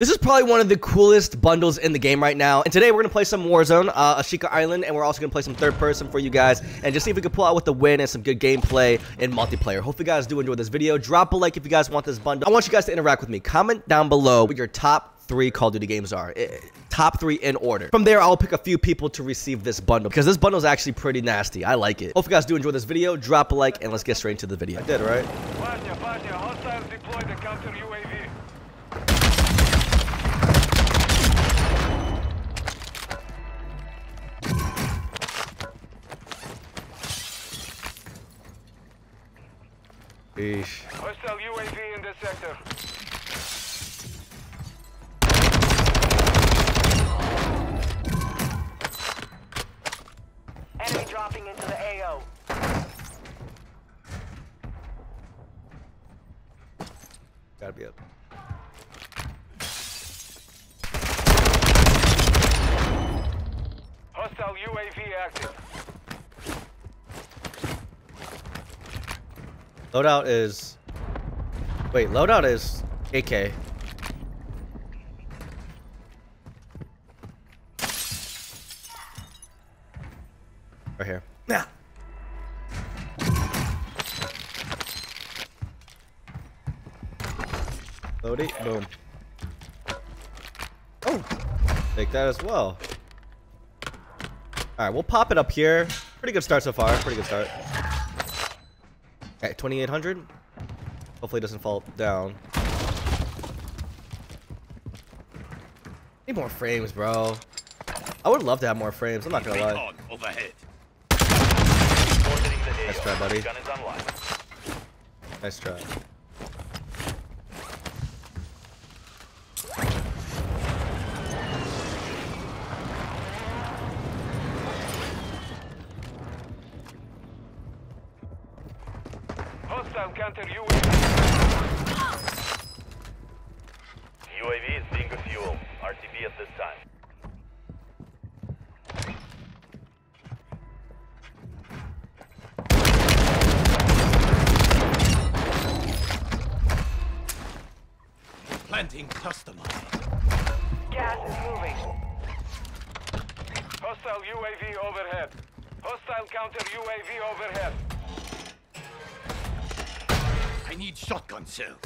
This is probably one of the coolest bundles in the game right now. And today we're going to play some Warzone, uh, Ashika Island, and we're also going to play some third person for you guys and just see if we can pull out with the win and some good gameplay in multiplayer. Hope you guys do enjoy this video. Drop a like if you guys want this bundle. I want you guys to interact with me. Comment down below what your top three Call of Duty games are. Eh, top three in order. From there, I'll pick a few people to receive this bundle because this bundle is actually pretty nasty. I like it. Hope you guys do enjoy this video. Drop a like and let's get straight into the video. I did, right? Vanya, Vanya, hostiles deploy the counter UAV. Hostile UAV in the sector. Enemy dropping into the AO. Gotta be up. Hostile UAV active. Loadout is... Wait, loadout is AK. Right here. Yeah. Load it. Boom. Oh! Take that as well. Alright, we'll pop it up here. Pretty good start so far. Pretty good start. At 2800. Hopefully it doesn't fall down. Need more frames, bro. I would love to have more frames. I'm not gonna lie. Nice try, buddy. Gun is online. Nice try. Hostile counter UAV. UAV is bingo fuel. RTB at this time. Planting customer. Gas is moving. Hostile UAV overhead. Hostile counter UAV overhead. I need shotgun here?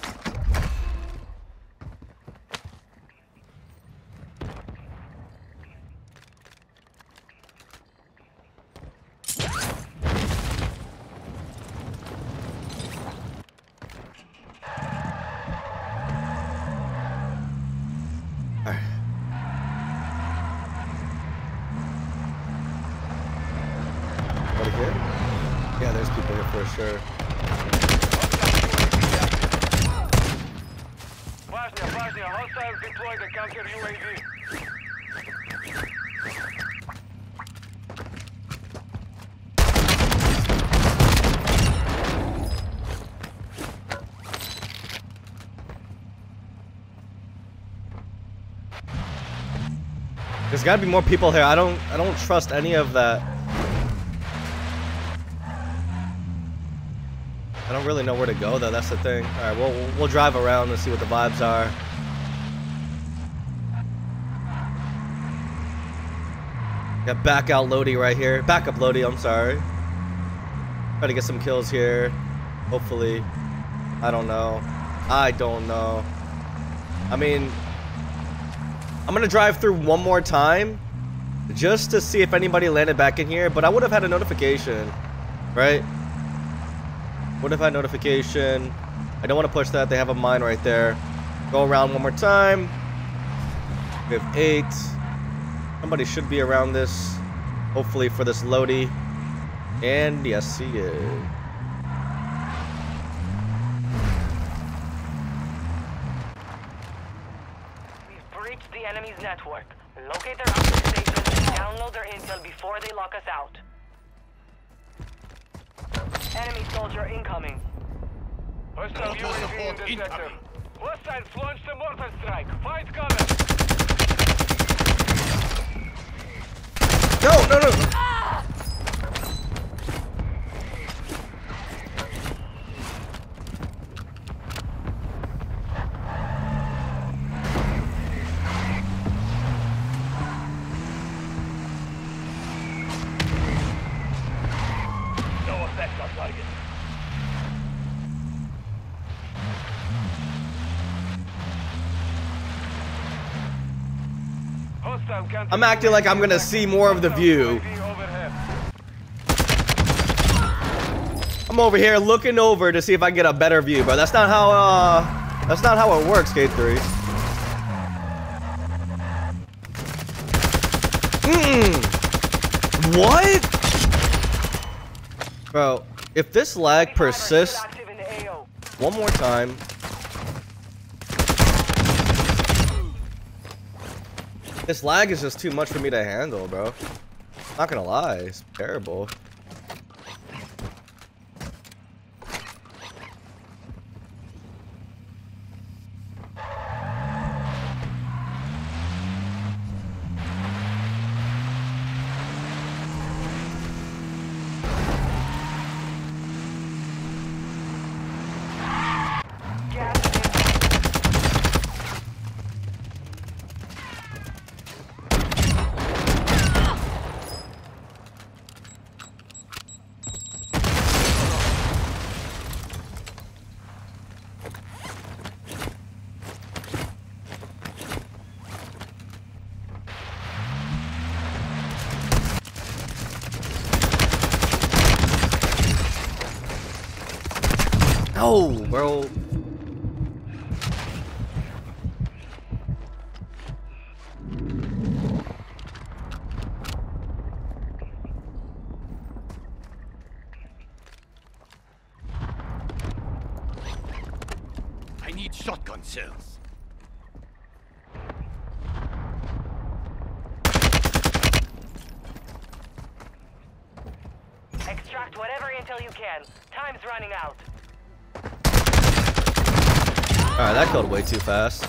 Yeah, there's people here for sure. Vanya, Vanya, hostiles deploy the counter UAV. There's gotta be more people here. I don't I don't trust any of that. Don't really know where to go though, that's the thing. Alright, we'll, we'll we'll drive around and see what the vibes are. Got back out Lodi right here. Back up Lodi, I'm sorry. Try to get some kills here. Hopefully. I don't know. I don't know. I mean, I'm gonna drive through one more time just to see if anybody landed back in here, but I would have had a notification, right? Had notification. I don't want to push that. They have a mine right there. Go around one more time. We have eight. Somebody should be around this. Hopefully for this Lodi. And yes, he is. We've breached the enemy's network. Locate their outer stations and download their intel before they lock us out. Enemy soldier incoming. Hostile Mortar UAV in support the sector. incoming. Hostiles launched a mortar strike. Fight cover. No, no, no. Hostile counter I'm acting like I'm gonna see more of the view. I'm over here looking over to see if I get a better view, but that's not how uh that's not how it works, K3. Mm. What? Bro, if this lag persists one more time. This lag is just too much for me to handle, bro. Not gonna lie, it's terrible. Gas is inbound. No, bro. I need shotgun shells. Extract whatever intel you can. Time's running out. Alright, that killed way too fast.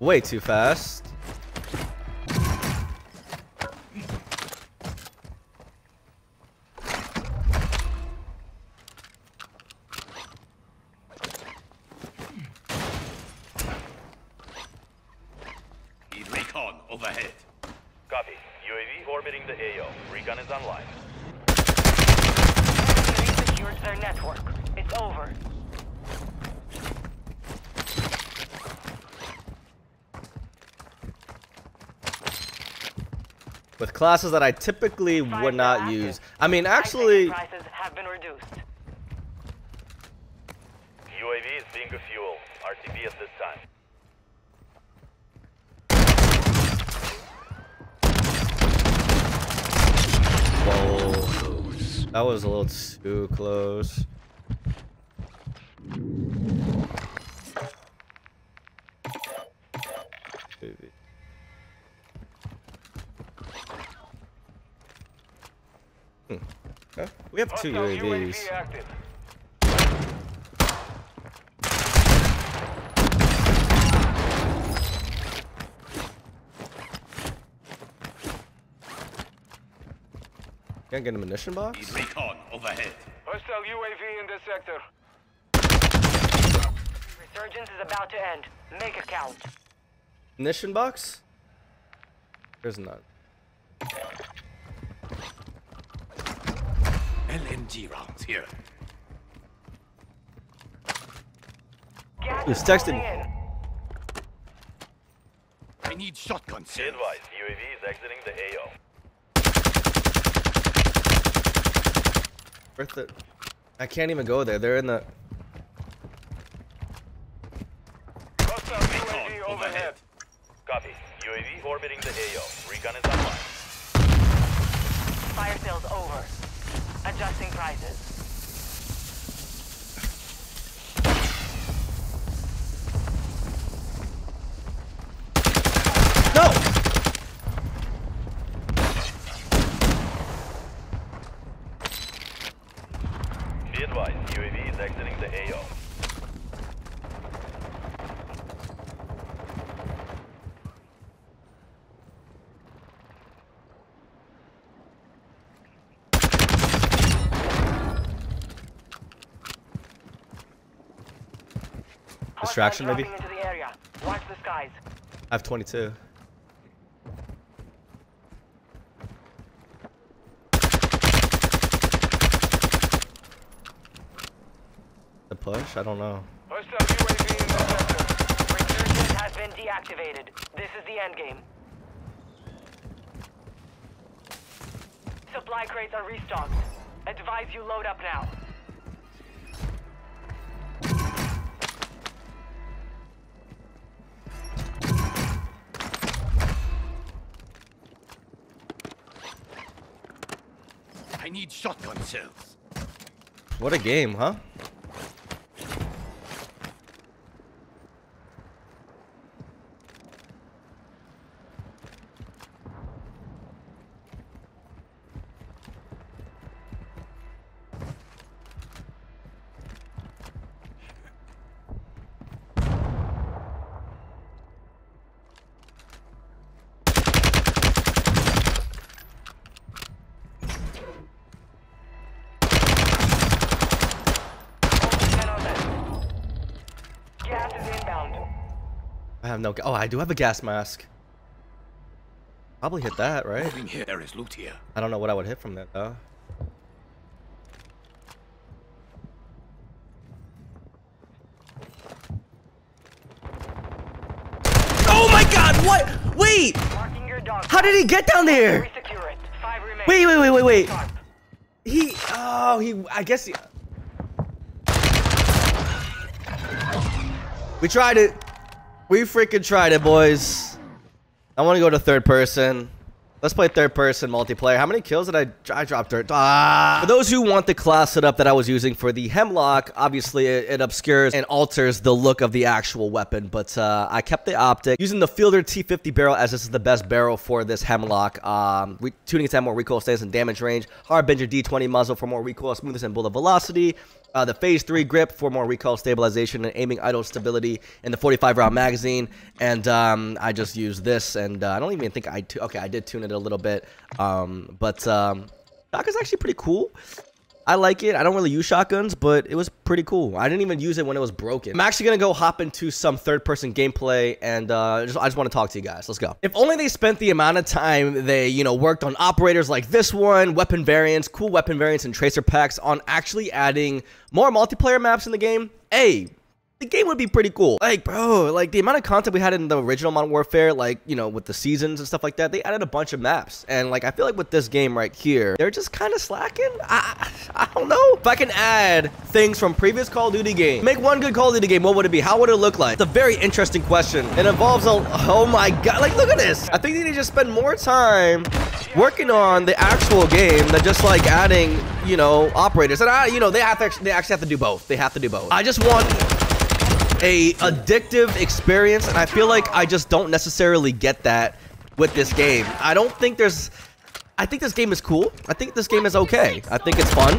Way too fast. Need recon overhead. Copy. UAV orbiting the AO. Recon is online. Enemy secured their network. It's over. With classes that I typically would not use. I mean, actually, prices have been reduced. UAV is bingo fuel. RTB at this time. whoa, that was a little too close. Hmm. Okay. We have two Hostile UAVs. UAV. Can't get a munition box? Need recon overhead. Hostile UAV in this sector. Resurgence is about to end. Make a count. Munition box? There's none. LMG rounds here. Gas He's texting. closing. I need shotgun Be advised, UAV is exiting the AO. Where's the... I can't even go there. They're in the... Adjusting distraction, maybe? I have 22. The push? I don't know. Has been deactivated. This is the end game. Supply crates are restocked. Advise you load up now. I need shotgun shells. What a game, huh? Ten on them. Gas is inbound. I have no. Oh, I do have a gas mask. Probably hit that, right? Moving here. There is loot here. I don't know what I would hit from that though. Oh my god, what? Wait! Marking your dog. How did he get down there? Resecure it. Five remain. Wait, wait, wait, wait, wait. He, oh, he, I guess he. We tried it. We freaking tried it, boys. I want to go to third person. Let's play third person multiplayer. How many kills did I, I? Third. Ah. For those who want the class setup that I was using for the Hemlock, obviously it, it obscures and alters the look of the actual weapon, but uh, I kept the optic. Using the Fielder T50 barrel as this is the best barrel for this Hemlock. Um, tuning it to have more recoil stance and damage range. Harbinger D20 muzzle for more recoil, smoothness, and bullet velocity. Uh, the Phase 3 grip for more recoil stabilization and aiming idle stability in the 45 round magazine. And um, I just use this, and uh, I don't even think I. Okay, I did tune it a little bit. Um, but um, actually pretty cool. I like it. I don't really use shotguns, but it was pretty cool. I didn't even use it when it was broken. I'm actually gonna go hop into some third-person gameplay, and uh, just, I just want to talk to you guys. Let's go. If only they spent the amount of time they, you know, worked on operators like this one, weapon variants, cool weapon variants, and tracer packs on actually adding more multiplayer maps in the game. Hey, the game would be pretty cool. Like, bro, like the amount of content we had in the original Modern Warfare, like, you know, with the seasons and stuff like that, they added a bunch of maps. And like, I feel like with this game right here, they're just kind of slacking. I, I don't know. If I can add things from previous Call of Duty games, make one good Call of Duty game, what would it be? How would it look like? It's a very interesting question. It involves a, oh my God, like, look at this. I think they need to just spend more time working on the actual game than just like adding, you know, operators. And I, you know, they have to, they actually have to do both. They have to do both. I just want a addictive experience and I feel like I just don't necessarily get that with this game. I don't think there's I think this game is cool. I think this game is okay. I think it's fun,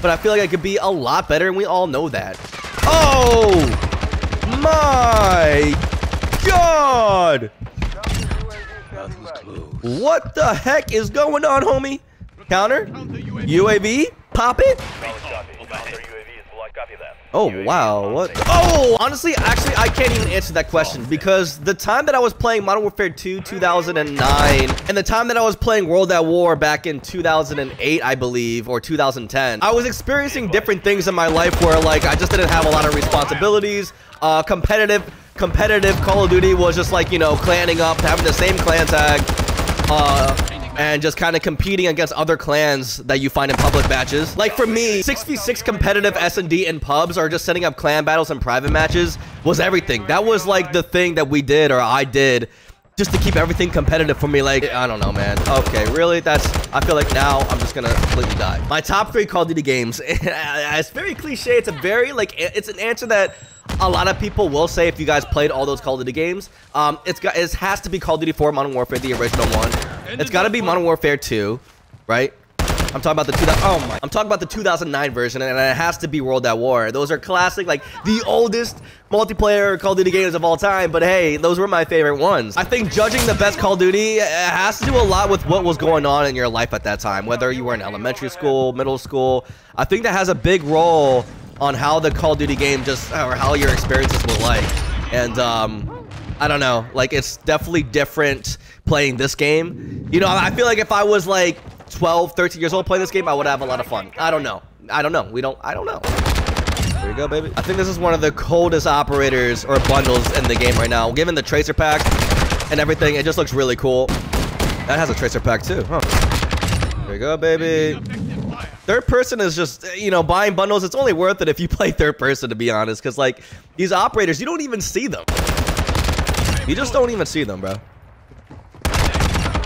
but I feel like it could be a lot better and we all know that. Oh my god! What the heck is going on, homie? Counter? UAV? Pop it? Solid copy. Counter UAV is blocked. Copy that. Oh wow, what? Oh, honestly, actually, I can't even answer that question because the time that I was playing Modern Warfare 2, 2009, and the time that I was playing World at War back in 2008, I believe, or 2010, I was experiencing different things in my life where, like, I just didn't have a lot of responsibilities. Uh, competitive, competitive Call of Duty was just like, you know, clanning up, having the same clan tag. Uh, and just kind of competing against other clans that you find in public matches. Like for me, 6v6 competitive S&D in pubs or just setting up clan battles and private matches was everything. That was like the thing that we did or I did just to keep everything competitive for me. Like, I don't know, man. Okay, really? That's, I feel like now I'm just gonna completely die. My top three Call of Duty games. it's very cliche. It's a very, like, it's an answer that a lot of people will say if you guys played all those Call of Duty games. Um, it's got, it has to be Call of Duty 4 Modern Warfare, the original one. It's got to be Modern Warfare 2, right? I'm talking about the 2000. Oh my! I'm talking about the 2009 version, and it has to be World at War. Those are classic, like the oldest multiplayer Call of Duty games of all time. But hey, those were my favorite ones. I think judging the best Call of Duty has to do a lot with what was going on in your life at that time, whether you were in elementary school, middle school. I think that has a big role on how the Call of Duty game just or how your experiences were like. And um, I don't know, like it's definitely different playing this game. You know, I feel like if I was like 12, 13 years old playing this game, I would have a lot of fun. I don't know. I don't know. We don't. I don't know. There you go, baby. I think this is one of the coldest operators or bundles in the game right now. Given the tracer pack and everything, it just looks really cool. That has a tracer pack too, huh? There you go, baby. Third person is just, you know, buying bundles. It's only worth it if you play third person, to be honest. Because, like, these operators, you don't even see them. You just don't even see them, bro.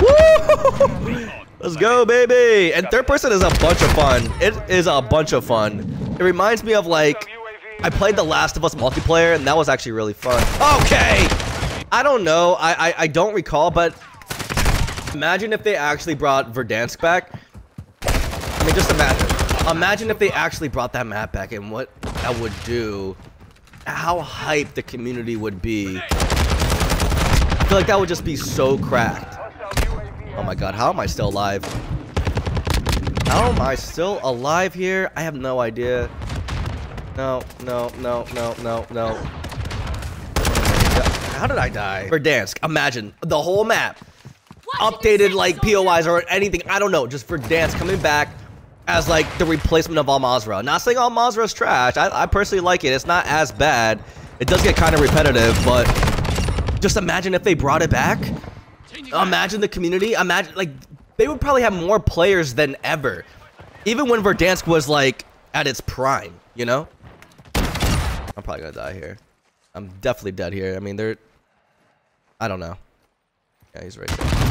Woo! Let's go, baby. And third person is a bunch of fun. It is a bunch of fun. It reminds me of, like, I played The Last of Us multiplayer, and that was actually really fun. Okay! I don't know. I, I, I don't recall, but imagine if they actually brought Verdansk back. I mean, just imagine. Imagine if they actually brought that map back and what that would do. How hyped the community would be. I feel like that would just be so cracked. Oh my god, how am I still alive? How am I still alive here? I have no idea. No, no, no, no, no, no. How did I die? Verdansk, imagine the whole map. Updated like POIs or anything. I don't know. Just Verdansk coming back as like the replacement of Al Mazrah. Not saying Al Mazrah is trash. I, I personally like it. It's not as bad. It does get kind of repetitive, but just imagine if they brought it back. Back. Imagine the community. Imagine like they would probably have more players than ever, even when Verdansk was like at its prime. You know. I'm probably gonna die here. I'm definitely dead here. I mean, they're. I don't know. Yeah, he's right there.